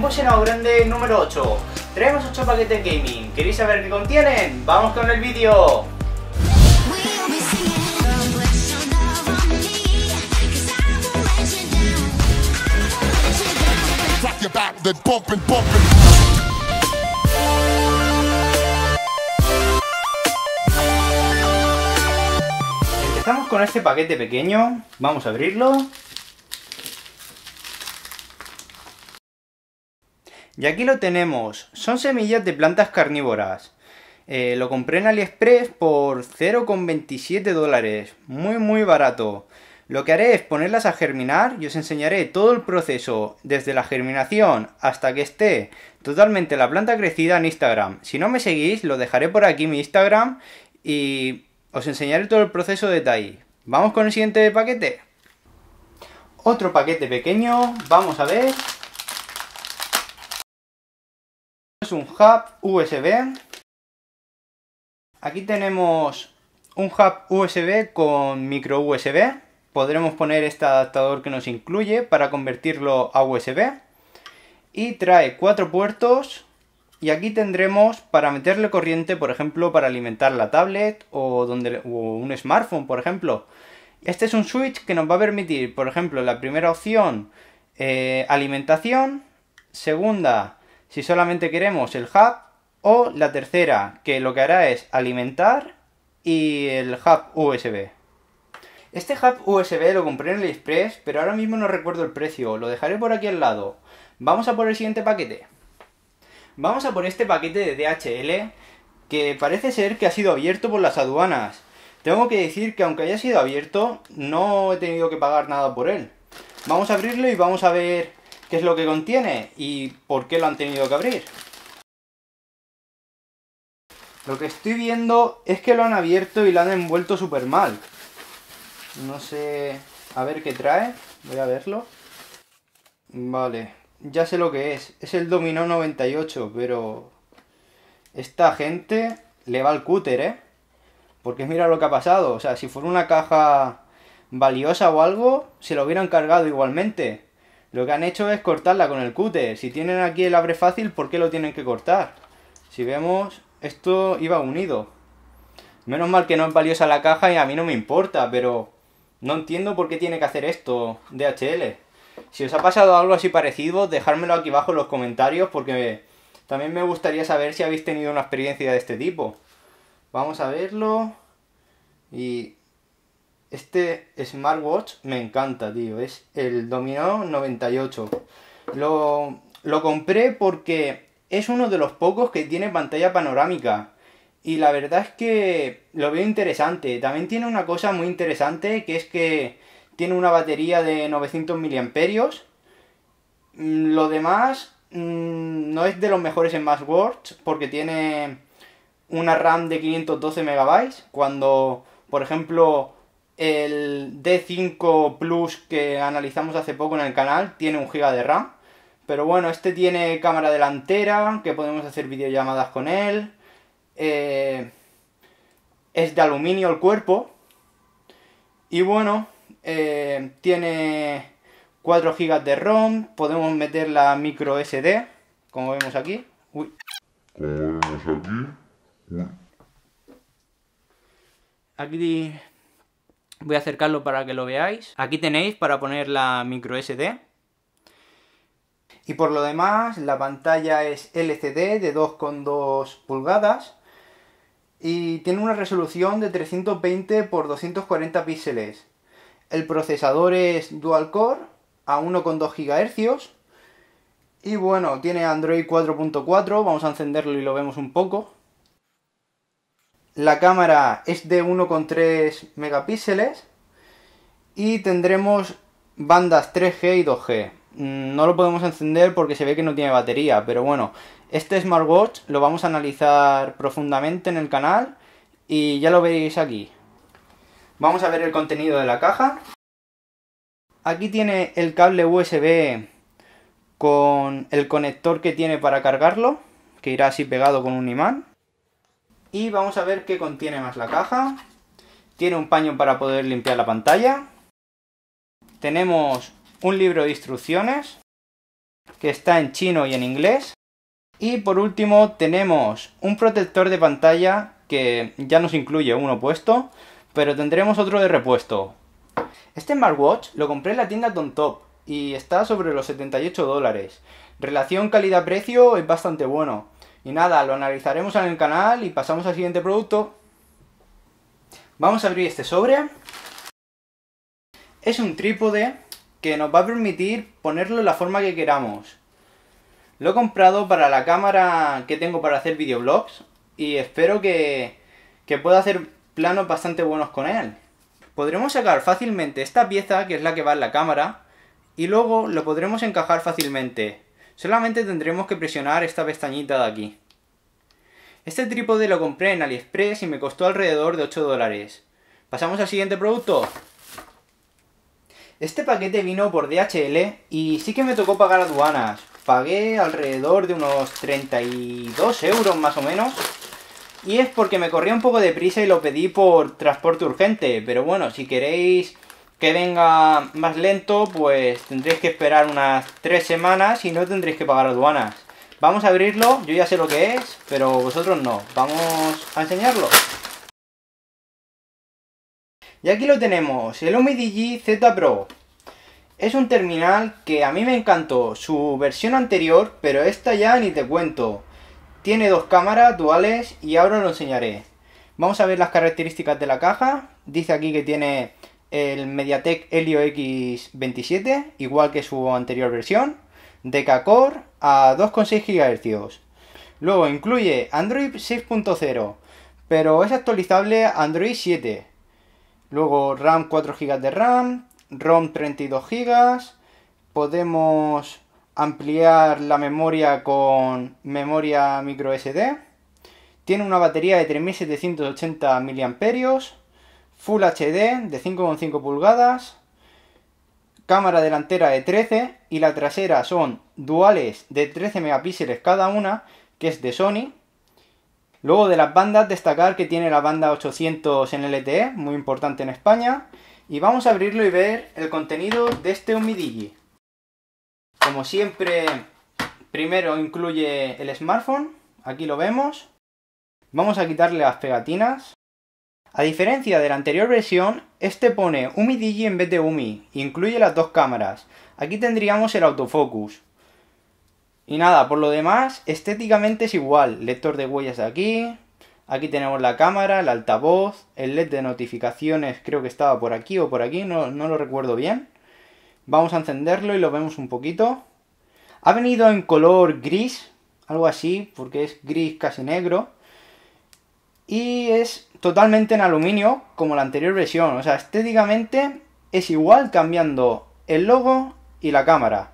Un boxeado grande número 8. Traemos 8 paquetes gaming. ¿Queréis saber qué contienen? ¡Vamos con el vídeo! Empezamos con este paquete pequeño. Vamos a abrirlo. Y aquí lo tenemos, son semillas de plantas carnívoras. Eh, lo compré en AliExpress por 0,27 dólares, muy muy barato. Lo que haré es ponerlas a germinar y os enseñaré todo el proceso, desde la germinación hasta que esté totalmente la planta crecida en Instagram. Si no me seguís, lo dejaré por aquí mi Instagram y os enseñaré todo el proceso de detalle. Vamos con el siguiente paquete. Otro paquete pequeño, vamos a ver un hub USB. Aquí tenemos un hub USB con micro USB. Podremos poner este adaptador que nos incluye para convertirlo a USB. Y trae cuatro puertos. Y aquí tendremos para meterle corriente, por ejemplo, para alimentar la tablet o, donde, un smartphone, por ejemplo. Este es un switch que nos va a permitir, por ejemplo, la primera opción, eh, alimentación. Segunda, si solamente queremos el hub o la tercera que lo que hará es alimentar y el hub USB. Este hub USB lo compré en AliExpress, pero ahora mismo no recuerdo el precio, lo dejaré por aquí al lado. Vamos a por el siguiente paquete. Vamos a por este paquete de DHL que parece ser que ha sido abierto por las aduanas. Tengo que decir que aunque haya sido abierto, no he tenido que pagar nada por él. Vamos a abrirlo y vamos a ver qué es lo que contiene y por qué lo han tenido que abrir. Lo que estoy viendo es que lo han abierto y lo han envuelto súper mal. No sé... A ver qué trae. Voy a verlo. Vale. Ya sé lo que es. Es el Dominó 98, pero... Esta gente le va al cúter, ¿eh? Porque mira lo que ha pasado. O sea, si fuera una caja valiosa o algo, se lo hubieran cargado igualmente. Lo que han hecho es cortarla con el cúter. Si tienen aquí el abre fácil, ¿por qué lo tienen que cortar? Si vemos, esto iba unido. Menos mal que no es valiosa la caja y a mí no me importa, pero no entiendo por qué tiene que hacer esto DHL. Si os ha pasado algo así parecido, dejármelo aquí abajo en los comentarios porque también me gustaría saber si habéis tenido una experiencia de este tipo. Vamos a verlo. Y este smartwatch me encanta, tío. Es el Domino 98. Lo, lo compré porque es uno de los pocos que tiene pantalla panorámica. Y la verdad es que lo veo interesante. También tiene una cosa muy interesante que es que tiene una batería de 900 mAh. Mm, lo demás mm, no es de los mejores smartwatch porque tiene una RAM de 512 MB. Cuando, por ejemplo, el D5 Plus que analizamos hace poco en el canal tiene un GB de RAM. Pero bueno, este tiene cámara delantera, que podemos hacer videollamadas con él. Eh, es de aluminio el cuerpo. Y bueno, eh, tiene 4 GB de ROM. Podemos meter la micro SD, como vemos aquí. Uy. Como vemos aquí. Uy. Aquí Voy a acercarlo para que lo veáis. Aquí tenéis para poner la micro SD. Y por lo demás, la pantalla es LCD de 2,2 pulgadas. Y tiene una resolución de 320 x 240 píxeles. El procesador es dual core a 1,2 GHz. Y bueno, tiene Android 4.4. Vamos a encenderlo y lo vemos un poco. La cámara es de 1,3 megapíxeles y tendremos bandas 3G y 2G. Mm, no lo podemos encender porque se ve que no tiene batería, pero bueno, este smartwatch lo vamos a analizar profundamente en el canal y ya lo veréis aquí. Vamos a ver el contenido de la caja. Aquí tiene el cable USB con el conector que tiene para cargarlo, que irá así pegado con un imán. Y vamos a ver qué contiene más la caja. Tiene un paño para poder limpiar la pantalla. Tenemos un libro de instrucciones que está en chino y en inglés. Y por último tenemos un protector de pantalla que ya nos incluye uno puesto, pero tendremos otro de repuesto. Este smartwatch lo compré en la tienda Top y está sobre los 78 dólares. Relación calidad-precio es bastante bueno. Y nada, lo analizaremos en el canal y pasamos al siguiente producto. Vamos a abrir este sobre. Es un trípode que nos va a permitir ponerlo en la forma que queramos. Lo he comprado para la cámara que tengo para hacer videoblogs y espero que, que pueda hacer planos bastante buenos con él. Podremos sacar fácilmente esta pieza, que es la que va en la cámara, y luego lo podremos encajar fácilmente. Solamente tendremos que presionar esta pestañita de aquí. Este trípode lo compré en AliExpress y me costó alrededor de 8 dólares. Pasamos al siguiente producto. Este paquete vino por DHL y sí que me tocó pagar aduanas. Pagué alrededor de unos 32 euros más o menos. Y es porque me corría un poco de prisa y lo pedí por transporte urgente. Pero bueno, si queréis que venga más lento, pues tendréis que esperar unas 3 semanas y no tendréis que pagar aduanas. Vamos a abrirlo, yo ya sé lo que es, pero vosotros no. Vamos a enseñarlo. Y aquí lo tenemos, el OMI Z Pro. Es un terminal que a mí me encantó su versión anterior, pero esta ya ni te cuento. Tiene dos cámaras duales y ahora lo enseñaré. Vamos a ver las características de la caja. Dice aquí que tiene el MediaTek Helio X27, igual que su anterior versión, Decacore a 2,6 GHz. Luego incluye Android 6.0, pero es actualizable Android 7. Luego RAM 4 GB de RAM, ROM 32 GB, podemos ampliar la memoria con memoria micro SD. Tiene una batería de 3780 mAh, Full HD de 5,5 pulgadas, cámara delantera de 13 y la trasera son duales de 13 megapíxeles cada una, que es de Sony, Luego de las bandas, destacar que tiene la banda 800 en LTE, muy importante en España. Y vamos a abrirlo y ver el contenido de este Omidigi. Como siempre, primero incluye el smartphone, aquí lo vemos. Vamos a quitarle las pegatinas. A diferencia de la anterior versión, este pone UMI en vez de UMI, incluye las dos cámaras. Aquí tendríamos el autofocus. Y nada, por lo demás, estéticamente es igual. Lector de huellas aquí. Aquí tenemos la cámara, el altavoz, el LED de notificaciones creo que estaba por aquí o por aquí, no, no lo recuerdo bien. Vamos a encenderlo y lo vemos un poquito. Ha venido en color gris, algo así, porque es gris casi negro. Y es totalmente en aluminio, como la anterior versión. O sea, estéticamente es igual cambiando el logo y la cámara.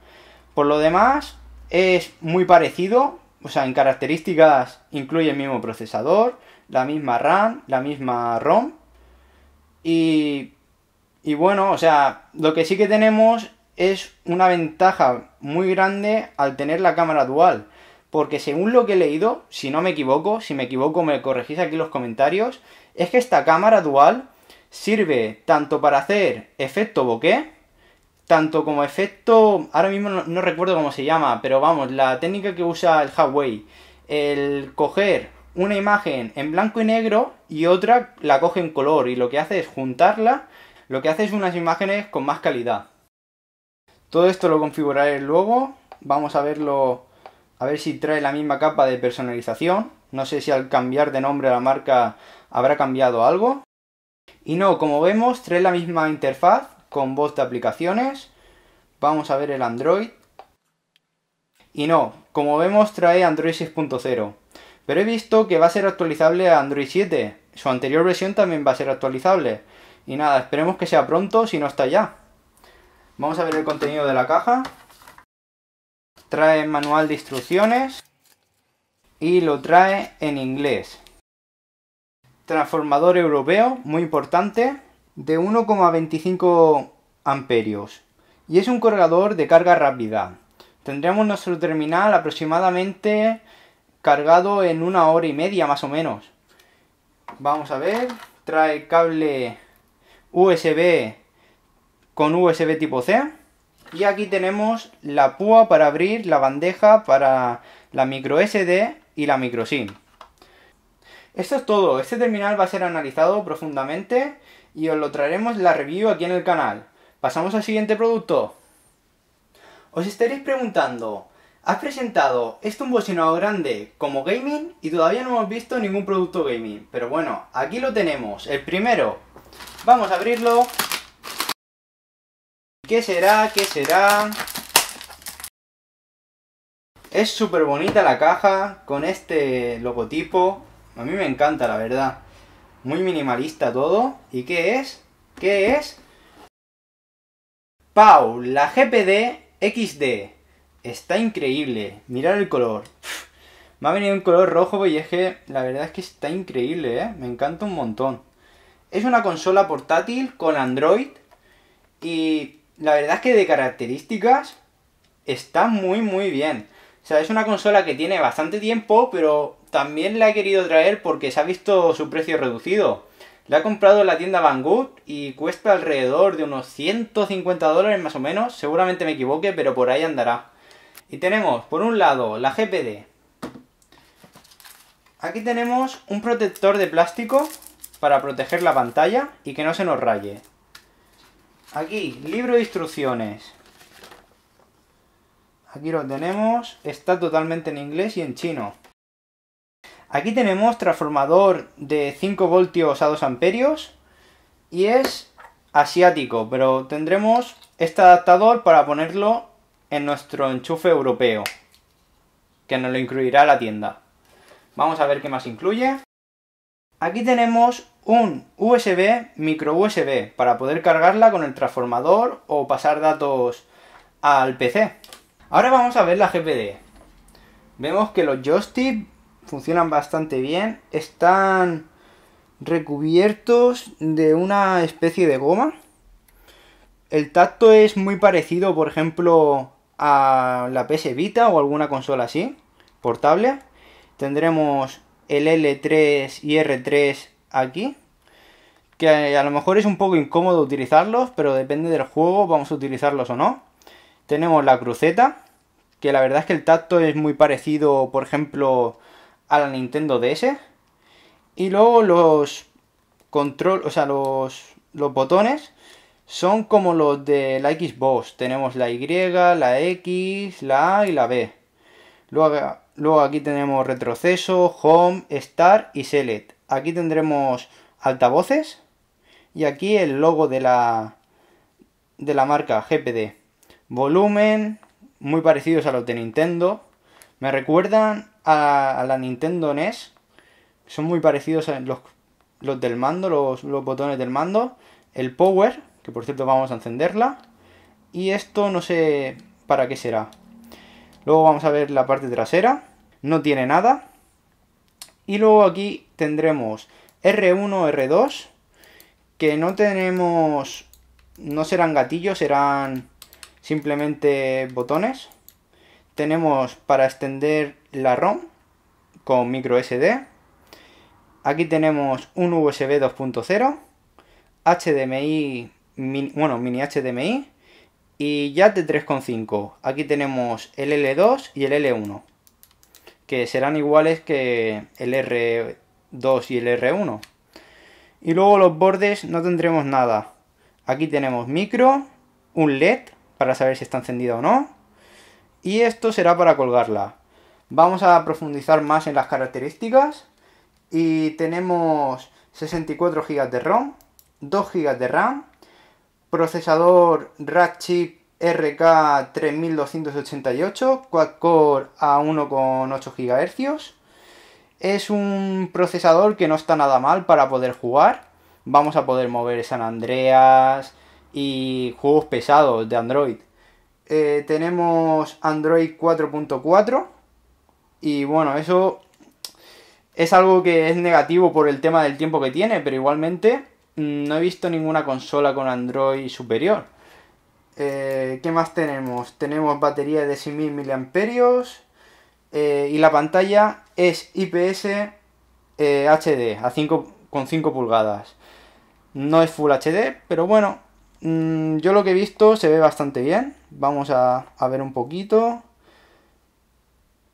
Por lo demás, es muy parecido, o sea, en características incluye el mismo procesador, la misma RAM, la misma ROM. Y, y bueno, o sea, lo que sí que tenemos es una ventaja muy grande al tener la cámara dual. Porque según lo que he leído, si no me equivoco, si me equivoco me corregís aquí en los comentarios, es que esta cámara dual sirve tanto para hacer efecto bokeh, tanto como efecto, ahora mismo no, recuerdo cómo se llama, pero vamos, la técnica que usa el Huawei, el coger una imagen en blanco y negro y otra la coge en color y lo que hace es juntarla, lo que hace es unas imágenes con más calidad. Todo esto lo configuraré luego, vamos a verlo, a ver si trae la misma capa de personalización, no sé si al cambiar de nombre a la marca habrá cambiado algo. Y no, como vemos, trae la misma interfaz, con voz de aplicaciones. Vamos a ver el Android. Y no, como vemos trae Android 6.0. Pero he visto que va a ser actualizable a Android 7. Su anterior versión también va a ser actualizable. Y nada, esperemos que sea pronto si no está ya. Vamos a ver el contenido de la caja. Trae manual de instrucciones. Y lo trae en inglés. Transformador europeo, muy importante de 1,25 amperios y es un cargador de carga rápida. Tendremos nuestro terminal aproximadamente cargado en una hora y media más o menos. Vamos a ver, trae cable USB con USB tipo C Y aquí tenemos la púa para abrir la bandeja para la micro SD y la micro SIM. Esto es todo, este terminal va a ser analizado profundamente y os lo traeremos la review aquí en el canal. Pasamos al siguiente producto. Os estaréis preguntando, has presentado esto un bocinado grande como gaming y todavía no hemos visto ningún producto gaming. Pero bueno, aquí lo tenemos, el primero. Vamos a abrirlo. ¿Qué será? ¿Qué será? Es súper bonita la caja con este logotipo. A mí me encanta, la verdad. Muy minimalista todo. ¿Y qué es? ¿Qué es? Pau, la GPD XD. Está increíble. Mirad el color. Me ha venido un color rojo y es que la verdad es que está increíble, ¿eh? Me encanta un montón. Es una consola portátil con Android y la verdad es que de características está muy muy bien. O sea, es una consola que tiene bastante tiempo, pero también la he querido traer porque se ha visto su precio reducido. La he comprado en la tienda Banggood y cuesta alrededor de unos 150 dólares más o menos. Seguramente me equivoque, pero por ahí andará. Y tenemos, por un lado, la GPD. Aquí tenemos un protector de plástico para proteger la pantalla y que no se nos raye. Aquí, libro de instrucciones. Aquí lo tenemos. Está totalmente en inglés y en chino. Aquí tenemos transformador de 5 voltios a 2 amperios. Y es asiático, pero tendremos este adaptador para ponerlo en nuestro enchufe europeo. Que nos lo incluirá la tienda. Vamos a ver qué más incluye. Aquí tenemos un USB, micro USB, para poder cargarla con el transformador o pasar datos al PC. Ahora vamos a ver la GPD. Vemos que los joysticks funcionan bastante bien. Están recubiertos de una especie de goma. El tacto es muy parecido, por ejemplo, a la PS Vita o alguna consola así, portable. Tendremos el L3 y R3 aquí. Que a lo mejor es un poco incómodo utilizarlos, pero depende del juego, vamos a utilizarlos o no. Tenemos la cruceta, que la verdad es que el tacto es muy parecido, por ejemplo, a la Nintendo DS. Y luego los control, o sea, los, los botones son como los de la Xbox. Tenemos la Y, la X, la A y la B. Luego, luego aquí tenemos retroceso, home, start y select. Aquí tendremos altavoces y aquí el logo de la de la marca GPD. Volumen, muy parecidos a los de Nintendo. Me recuerdan a, la Nintendo NES. Son muy parecidos a los, los del mando, los, los botones del mando. El Power, que por cierto vamos a encenderla. Y esto no sé para qué será. Luego vamos a ver la parte trasera. No tiene nada. Y luego aquí tendremos R1, R2. Que no tenemos... No serán gatillos, serán simplemente botones. Tenemos para extender la ROM con micro SD. Aquí tenemos un USB 2.0, HDMI, bueno, mini HDMI y ya de 3.5. Aquí tenemos el L2 y el L1, que serán iguales que el R2 y el R1. Y luego los bordes no tendremos nada. Aquí tenemos micro, un LED para saber si está encendida o no. Y esto será para colgarla. Vamos a profundizar más en las características. Y tenemos 64 GB de ROM, 2 GB de RAM, procesador Ratchip RK 3288, quad-core a 1,8 GHz. Es un procesador que no está nada mal para poder jugar. Vamos a poder mover San Andreas, y juegos pesados de Android. Eh, tenemos Android 4.4 y bueno, eso es algo que es negativo por el tema del tiempo que tiene, pero igualmente mm, no he visto ninguna consola con Android superior. Eh, ¿Qué más tenemos? Tenemos batería de 6000 mAh eh, y la pantalla es IPS HD a 5, con 5 pulgadas. No es Full HD, pero bueno, mm, yo lo que he visto se ve bastante bien. Vamos a, ver un poquito.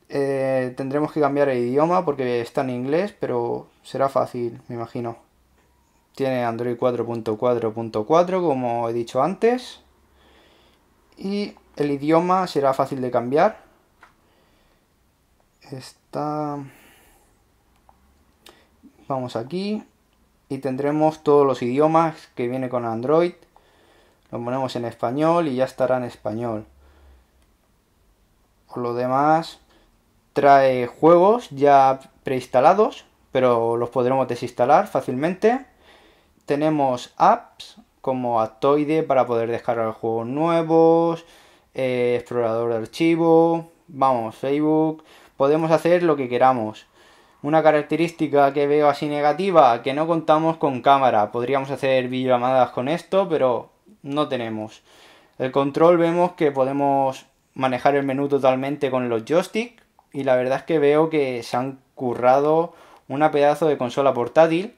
Eh, tendremos que cambiar el idioma porque está en inglés, pero será fácil, me imagino. Tiene Android 4.4.4 como he dicho antes. Y el idioma será fácil de cambiar. Vamos aquí y tendremos todos los idiomas que viene con Android. Lo ponemos en español y ya estará en español. Por lo demás, trae juegos ya preinstalados, pero los podremos desinstalar fácilmente. Tenemos apps como Aptoide para poder descargar juegos nuevos, eh, explorador de archivo, vamos, Facebook, podemos hacer lo que queramos. Una característica que veo así negativa, que no contamos con cámara. Podríamos hacer videollamadas con esto, pero no tenemos. El control vemos que podemos manejar el menú totalmente con los joysticks y la verdad es que veo que se han currado una pedazo de consola portátil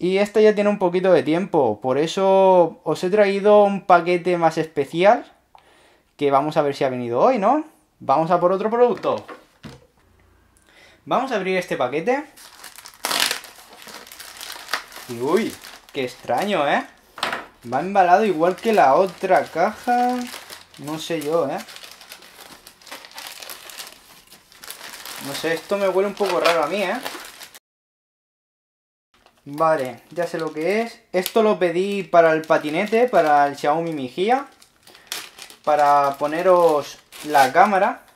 y esta ya tiene un poquito de tiempo, por eso os he traído un paquete más especial que vamos a ver si ha venido hoy, ¿no? Vamos a por otro producto. Vamos a abrir este paquete. Y uy, qué extraño, ¿eh? Va embalado igual que la otra caja. No sé yo, ¿eh? No sé, esto me huele un poco raro a mí, ¿eh? Vale, ya sé lo que es. Esto lo pedí para el patinete, para el Xiaomi Mijia. Para poneros la cámara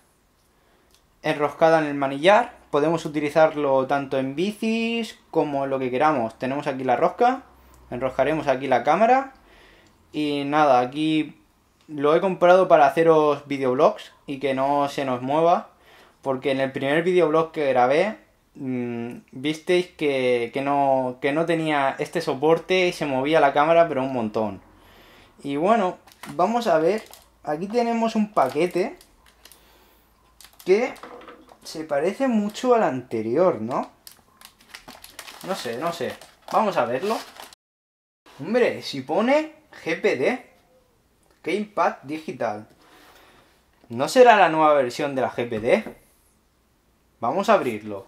enroscada en el manillar. Podemos utilizarlo tanto en bicis como en lo que queramos. Tenemos aquí la rosca, enroscaremos aquí la cámara. Y nada, aquí lo he comprado para haceros videoblogs y que no se nos mueva. Porque en el primer videoblog que grabé Mm, visteis que, no, que no tenía este soporte y se movía la cámara pero un montón. Y bueno, vamos a ver, aquí tenemos un paquete que se parece mucho al anterior, ¿no? No sé, no sé. Vamos a verlo. Hombre, si pone GPD, Gamepad Digital. ¿No será la nueva versión de la GPD? Vamos a abrirlo.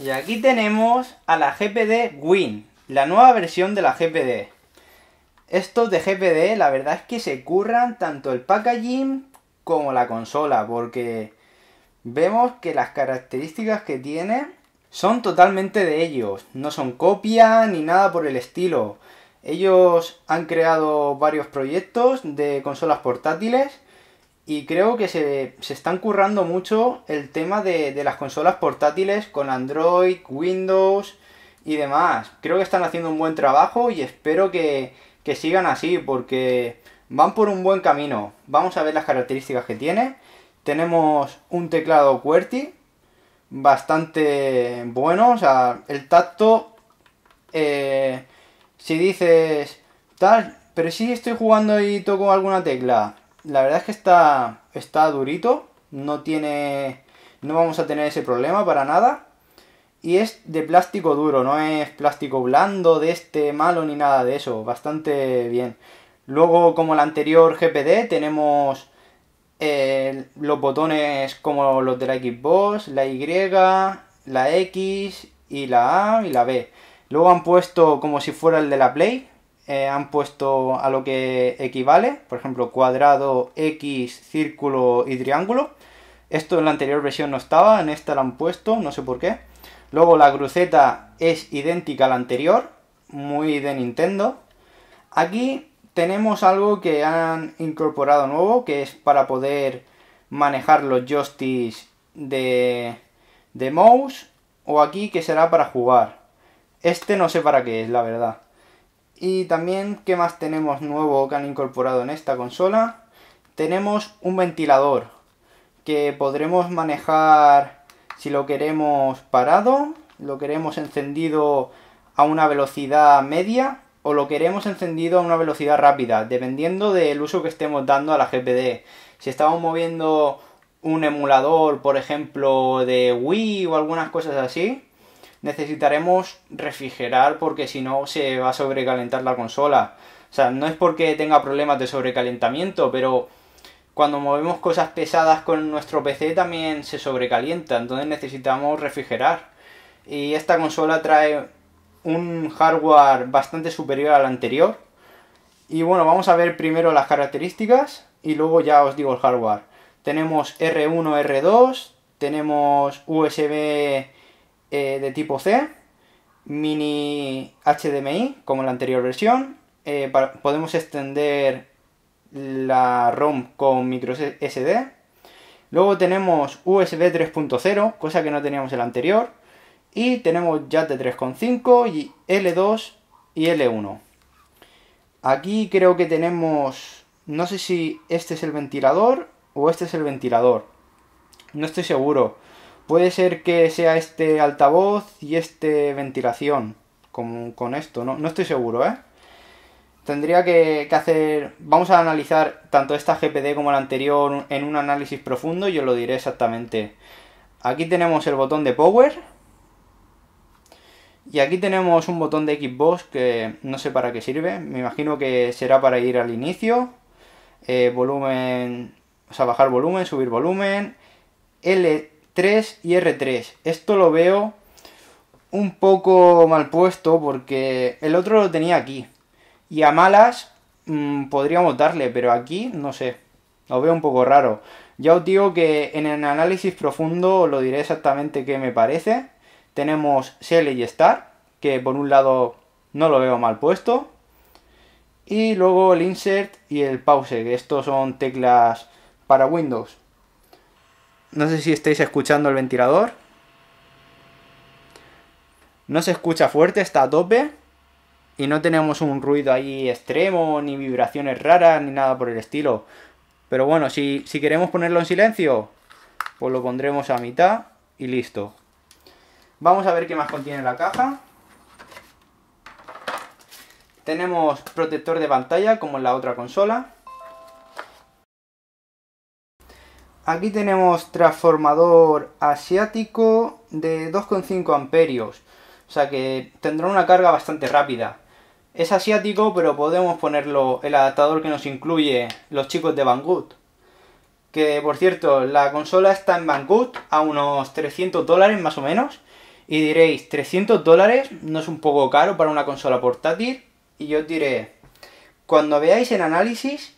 Y aquí tenemos a la GPD Win, la nueva versión de la GPD. Estos de GPD la verdad es que se curran tanto el packaging como la consola, porque vemos que las características que tiene son totalmente de ellos, no son copia ni nada por el estilo. Ellos han creado varios proyectos de consolas portátiles y creo que se, están currando mucho el tema de, las consolas portátiles con Android, Windows y demás. Creo que están haciendo un buen trabajo y espero que, que sigan así porque van por un buen camino. Vamos a ver las características que tiene. Tenemos un teclado QWERTY bastante bueno. O sea, el tacto, eh, si dices tal, pero si estoy jugando y toco alguna tecla, la verdad es que está, está durito, no tiene, no vamos a tener ese problema para nada. Y es de plástico duro, no es plástico blando, de este malo ni nada de eso, bastante bien. Luego, como el anterior GPD, tenemos eh, los botones como los de la Xbox, la Y, la X y la A y la B. Luego han puesto como si fuera el de la Play, eh, han puesto a lo que equivale, por ejemplo, cuadrado, X, círculo y triángulo. Esto en la anterior versión no estaba, en esta la han puesto, no sé por qué. Luego la cruceta es idéntica a la anterior, muy de Nintendo. Aquí tenemos algo que han incorporado nuevo, que es para poder manejar los joysticks de, de mouse, o aquí que será para jugar. Este no sé para qué es, la verdad. Y también, ¿qué más tenemos nuevo que han incorporado en esta consola? Tenemos un ventilador que podremos manejar si lo queremos parado, lo queremos encendido a una velocidad media o lo queremos encendido a una velocidad rápida, dependiendo del uso que estemos dando a la GPD. Si estamos moviendo un emulador, por ejemplo, de Wii o algunas cosas así, necesitaremos refrigerar porque si no se va a sobrecalentar la consola. O sea, no es porque tenga problemas de sobrecalentamiento, pero cuando movemos cosas pesadas con nuestro PC también se sobrecalienta, entonces necesitamos refrigerar. Y esta consola trae un hardware bastante superior al anterior. Y bueno, vamos a ver primero las características y luego ya os digo el hardware. Tenemos R1, R2, tenemos USB eh, de tipo C, mini HDMI como en la anterior versión, eh, podemos extender la ROM con micro SD. Luego tenemos USB 3.0, cosa que no teníamos en el anterior. Y tenemos JAT de 3.5 y L2 y L1. Aquí creo que tenemos, no sé si este es el ventilador o este es el ventilador. No estoy seguro. Puede ser que sea este altavoz y este ventilación. Con, con esto, no, no estoy seguro, ¿eh? Tendría que, hacer... Vamos a analizar tanto esta GPD como la anterior en un análisis profundo y os lo diré exactamente. Aquí tenemos el botón de Power. Y aquí tenemos un botón de Xbox que no sé para qué sirve. Me imagino que será para ir al inicio. Eh, volumen... O sea, bajar volumen, subir volumen. L3 y R3. Esto lo veo un poco mal puesto porque el otro lo tenía aquí. Y a malas mm, podríamos darle, pero aquí no sé. Lo veo un poco raro. Ya os digo que en el análisis profundo lo diré exactamente qué me parece. Tenemos Sele y Start, que por un lado no lo veo mal puesto. Y luego el Insert y el Pause, que estos son teclas para Windows. No sé si estáis escuchando el ventilador. No se escucha fuerte, está a tope y no tenemos un ruido ahí extremo, ni vibraciones raras, ni nada por el estilo. Pero bueno, si, si queremos ponerlo en silencio, pues lo pondremos a mitad y listo. Vamos a ver qué más contiene la caja. Tenemos protector de pantalla como en la otra consola. Aquí tenemos transformador asiático de 2,5 amperios. O sea que tendrá una carga bastante rápida. Es asiático, pero podemos ponerlo el adaptador que nos incluye los chicos de Banggood. Que por cierto, la consola está en Banggood a unos 300 dólares más o menos. Y diréis, 300 dólares no es un poco caro para una consola portátil. Y yo os diré, cuando veáis el análisis,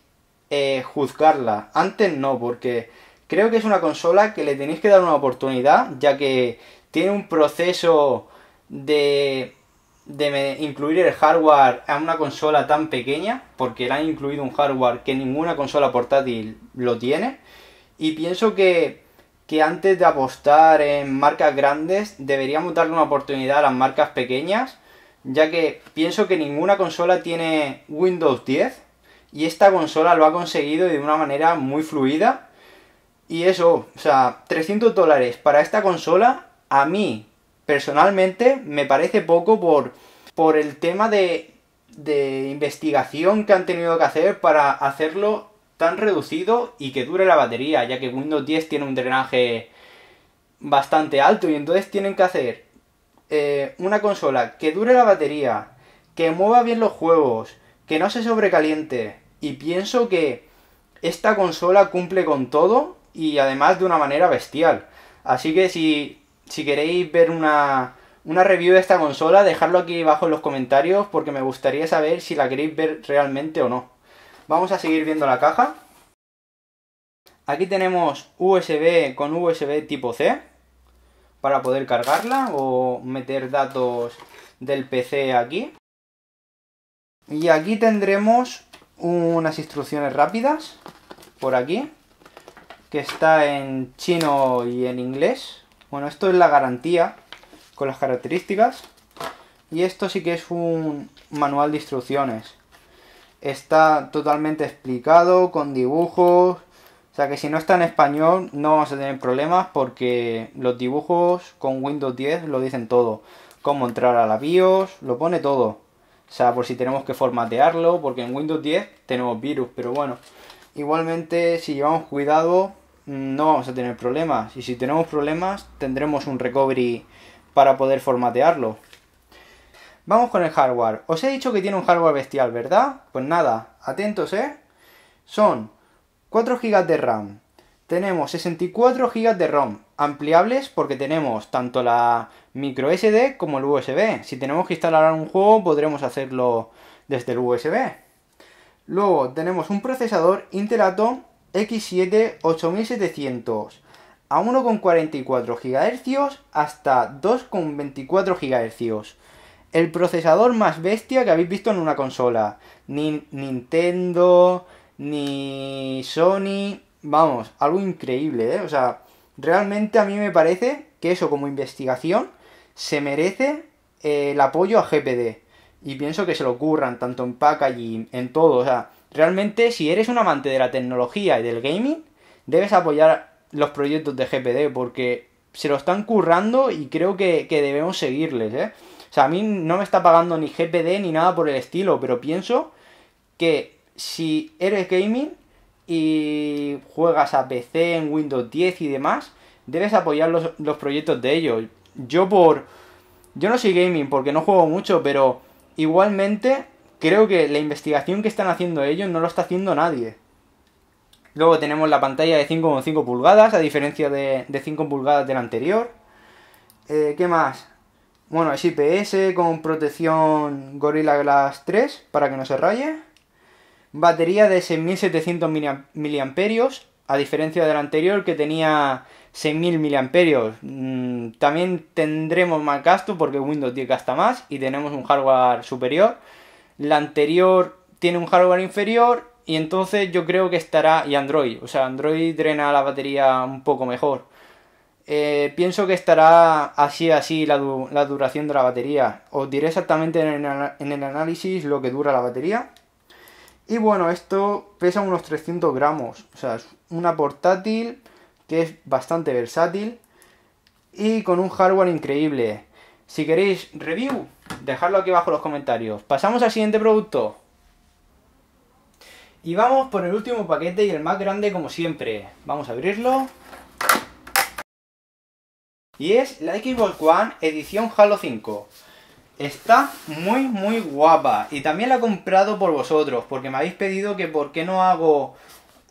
eh, juzgarla. Antes no, porque creo que es una consola que le tenéis que dar una oportunidad, ya que tiene un proceso de de incluir el hardware a una consola tan pequeña, porque le han incluido un hardware que ninguna consola portátil lo tiene, y pienso que, que antes de apostar en marcas grandes deberíamos darle una oportunidad a las marcas pequeñas, ya que pienso que ninguna consola tiene Windows 10 y esta consola lo ha conseguido de una manera muy fluida. Y eso, o sea, 300 dólares para esta consola, a mí personalmente me parece poco por, por el tema de, de investigación que han tenido que hacer para hacerlo tan reducido y que dure la batería, ya que Windows 10 tiene un drenaje bastante alto y entonces tienen que hacer eh, una consola que dure la batería, que mueva bien los juegos, que no se sobrecaliente y pienso que esta consola cumple con todo y además de una manera bestial. Así que si si queréis ver una, una review de esta consola, dejadlo aquí abajo en los comentarios porque me gustaría saber si la queréis ver realmente o no. Vamos a seguir viendo la caja. Aquí tenemos USB con USB tipo C para poder cargarla o meter datos del PC aquí. Y aquí tendremos unas instrucciones rápidas por aquí que está en chino y en inglés bueno, esto es la garantía con las características. Y esto sí que es un manual de instrucciones. Está totalmente explicado, con dibujos. O sea que si no está en español no vamos a tener problemas porque los dibujos con Windows 10 lo dicen todo. Cómo entrar a la BIOS, lo pone todo. O sea, por si tenemos que formatearlo, porque en Windows 10 tenemos virus, pero bueno. Igualmente, si llevamos cuidado, no vamos a tener problemas. Y si tenemos problemas, tendremos un recovery para poder formatearlo. Vamos con el hardware. Os he dicho que tiene un hardware bestial, ¿verdad? Pues nada, atentos, ¿eh? Son 4 GB de RAM. Tenemos 64 GB de ROM, ampliables porque tenemos tanto la micro SD como el USB. Si tenemos que instalar un juego, podremos hacerlo desde el USB. Luego tenemos un procesador Intel Atom X7 8700 a 1,44 GHz hasta 2,24 GHz. El procesador más bestia que habéis visto en una consola. Ni Nintendo, ni Sony. Vamos, algo increíble, ¿eh? O sea, realmente a mí me parece que eso como investigación se merece eh, el apoyo a GPD. Y pienso que se lo ocurran tanto en packaging, en todo. O sea, realmente si eres un amante de la tecnología y del gaming, debes apoyar los proyectos de GPD porque se lo están currando y creo que, debemos seguirles, ¿eh? O sea, a mí no me está pagando ni GPD ni nada por el estilo, pero pienso que si eres gaming y juegas a PC en Windows 10 y demás, debes apoyar los, los proyectos de ellos. Yo por... Yo no soy gaming porque no juego mucho, pero igualmente creo que la investigación que están haciendo ellos no lo está haciendo nadie. Luego tenemos la pantalla de 5,5 pulgadas, a diferencia de, 5 pulgadas del anterior. Eh, ¿Qué más? Bueno, es IPS con protección Gorilla Glass 3 para que no se raye. Batería de 6700 mAh, a diferencia del anterior que tenía 6000 mAh. Mm, también tendremos más gasto porque Windows 10 gasta más y tenemos un hardware superior. La anterior tiene un hardware inferior y entonces yo creo que estará, y Android, o sea, Android drena la batería un poco mejor. Eh, pienso que estará así, así la, duración de la batería. Os diré exactamente en el, análisis lo que dura la batería. Y bueno, esto pesa unos 300 gramos. O sea, es una portátil que es bastante versátil y con un hardware increíble. Si queréis review, dejadlo aquí abajo en los comentarios. Pasamos al siguiente producto. Y vamos por el último paquete y el más grande como siempre. Vamos a abrirlo. Y es la Xbox One edición Halo 5. Está muy muy guapa y también la he comprado por vosotros porque me habéis pedido que por qué no hago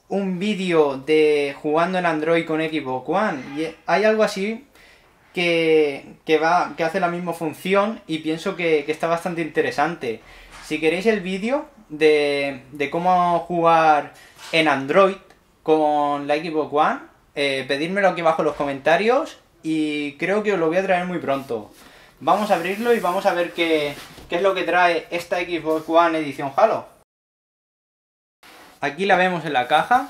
un vídeo de jugando en Android con Xbox One y hay algo así que, va, que hace la misma función y pienso que, que está bastante interesante. Si queréis el vídeo de, cómo jugar en Android con la Xbox One, eh, pedírmelo aquí abajo en los comentarios y creo que os lo voy a traer muy pronto. Vamos a abrirlo y vamos a ver qué, es lo que trae esta Xbox One edición Halo. Aquí la vemos en la caja,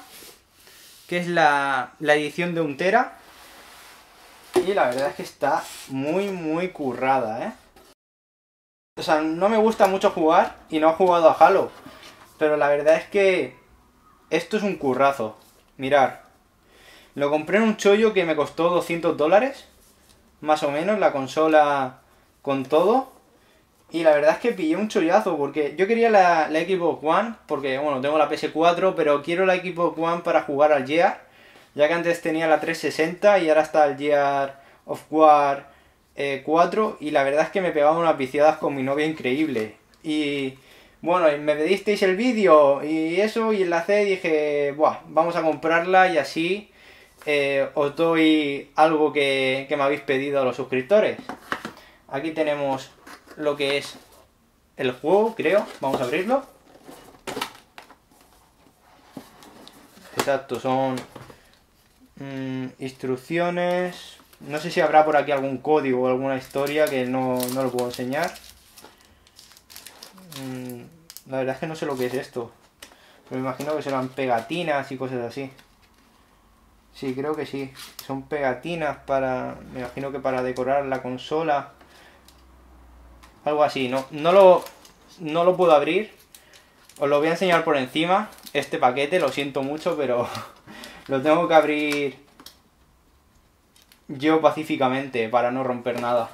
que es la, la edición de un tera. Y la verdad es que está muy, muy currada, ¿eh? O sea, no me gusta mucho jugar y no he jugado a Halo. Pero la verdad es que esto es un currazo. Mirar. Lo compré en un chollo que me costó 200 dólares. Más o menos, la consola con todo. Y la verdad es que pillé un chollazo porque yo quería la, la Xbox One, porque bueno, tengo la PS4, pero quiero la Xbox One para jugar al Gear, ya que antes tenía la 360 y ahora está el Gear of War 4 y la verdad es que me pegaba unas viciadas con mi novia increíble. Y bueno, me pedisteis el vídeo y eso y enlacé y dije, Buah, vamos a comprarla y así eh, os doy algo que, que me habéis pedido a los suscriptores. Aquí tenemos lo que es el juego, creo. Vamos a abrirlo. Exacto, son mm, instrucciones, no sé si habrá por aquí algún código o alguna historia que no, no lo puedo enseñar. Mm, la verdad es que no sé lo que es esto. me imagino que serán pegatinas y cosas así. Sí, creo que sí. Son pegatinas para... Me imagino que para decorar la consola. Algo así. No, no, lo, no lo puedo abrir. Os lo voy a enseñar por encima. Este paquete, lo siento mucho, pero lo tengo que abrir yo pacíficamente para no romper nada.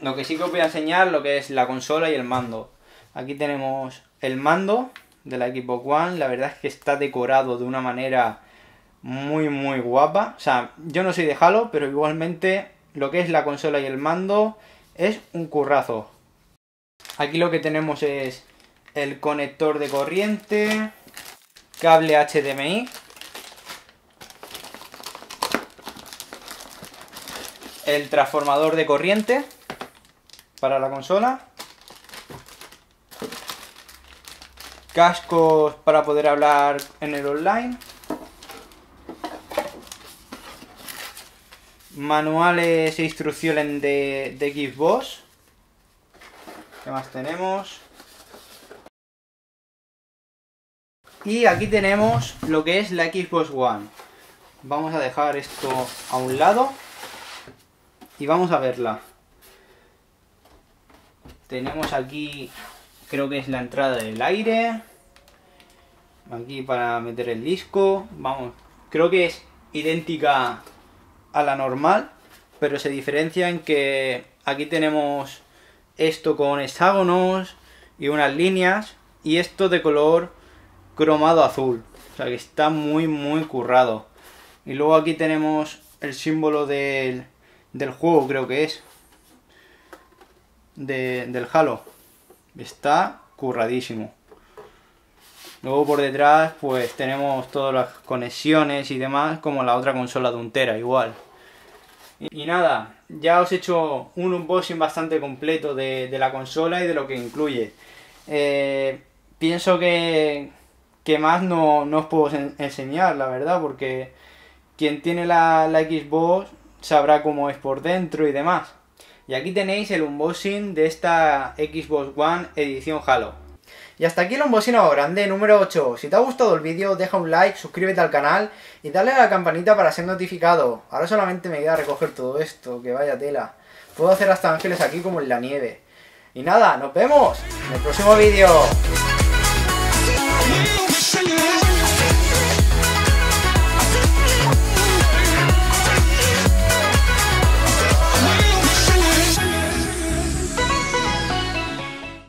Lo que sí que os voy a enseñar lo que es la consola y el mando. Aquí tenemos el mando de la Xbox One. La verdad es que está decorado de una manera muy muy guapa. O sea, yo no soy de Halo, pero igualmente lo que es la consola y el mando es un currazo. Aquí lo que tenemos es el conector de corriente, cable HDMI, el transformador de corriente para la consola, cascos para poder hablar en el online, manuales e instrucciones de, de Xbox, ¿qué más tenemos? Y aquí tenemos lo que es la Xbox One. Vamos a dejar esto a un lado y vamos a verla. Tenemos aquí, creo que es la entrada del aire. Aquí para meter el disco. Vamos, creo que es idéntica a la normal, pero se diferencia en que aquí tenemos esto con hexágonos y unas líneas y esto de color cromado azul. O sea que está muy muy currado. Y luego aquí tenemos el símbolo del, del juego, creo que es. De, del Halo. Está curradísimo. Luego por detrás pues tenemos todas las conexiones y demás como la otra consola de un tera igual. Y, nada, ya os he hecho un unboxing bastante completo de, la consola y de lo que incluye. Eh, pienso que, que más no, os puedo enseñar, la verdad, porque quien tiene la, la Xbox sabrá cómo es por dentro y demás. Y aquí tenéis el unboxing de esta Xbox One edición Halo. Y hasta aquí el unboxing grande número 8. Si te ha gustado el vídeo, deja un like, suscríbete al canal y dale a la campanita para ser notificado. Ahora solamente me queda recoger todo esto, que vaya tela. Puedo hacer hasta ángeles aquí como en la nieve. Y nada, nos vemos en el próximo vídeo.